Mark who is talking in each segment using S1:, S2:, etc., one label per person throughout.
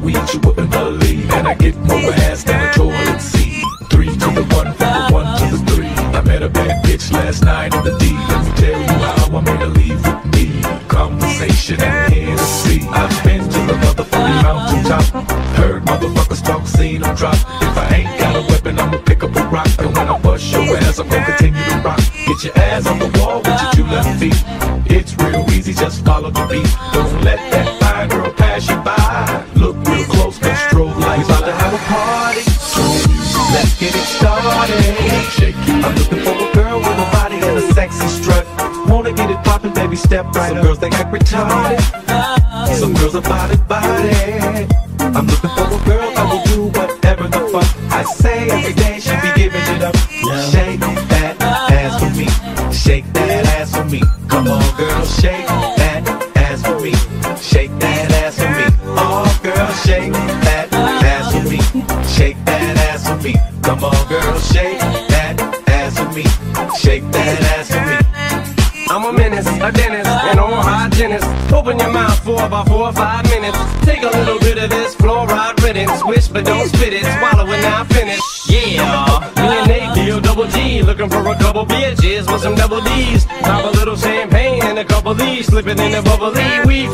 S1: you wouldn't believe. And I get more ass than a toilet seat. Three to the one, from the one to the three. I met a bad bitch last night in the D. Let me tell you how I made her leave with me. Conversation and Hennessy. I've been to the motherfucking mountaintop. Heard motherfuckers talk, seen them drop. If I ain't got a weapon, I'ma pick up a rock. And when I bust your ass, I'm gonna continue to rock. Get your ass on the wall with your two left feet. It's real easy, just follow the beat. Don't let that lights about to have a party. Let's get it started. I'm looking for a girl with a body and a sexy strut. Wanna get it poppin', baby, step right Some up. girls they act retarded. Some girls are body body. I'm looking for a girl that will do whatever the fuck I say every day. She be giving it up. Shake that ass for me. Shake that ass for me.
S2: I'm a menace, a dentist, an oral hygienist. Open your mouth for about four or five minutes. Take a little bit of this fluoride riddance. But don't spit it. Swallow it now, finish. Yeah, me and Nate D-O double G. Looking for a couple bitches with some double D's. Pop a little champagne and a couple D's. Slip it in a bubbly. We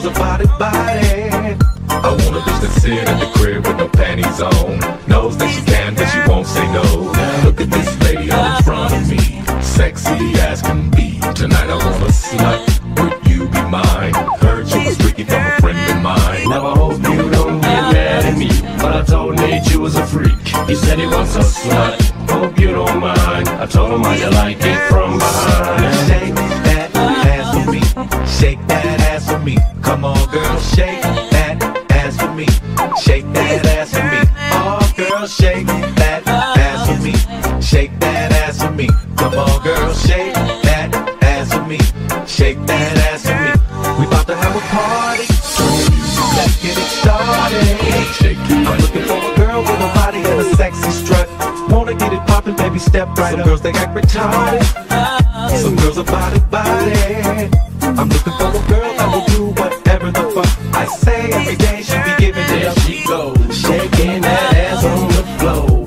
S1: girls are body body. I want a bitch that sit at the crib with no panties on. Knows that she can, but she won't say no. Look at this lady in front of me. Sexy as can be. Tonight I want a slut. Would you be mine? Heard you was freaky from a friend of mine.
S2: Now I hope you don't get mad at me, but I told Nate you was a freak. He said he wants a slut. Hope you don't mind. I told him you like it from
S1: girl, shake that ass for me. Shake that ass for me. Come on, girl, shake that ass for me. Shake that ass for me. We about to have a party. Let's get it started. I'm looking for a girl with a body and a sexy strut. Wanna get it poppin', baby, step right Some up. girls they act retarded. Some girls are body body. I'm looking for a girl that will do whatever the fuck I say every day she be giving it up.
S2: She go shaking that ass on the floor.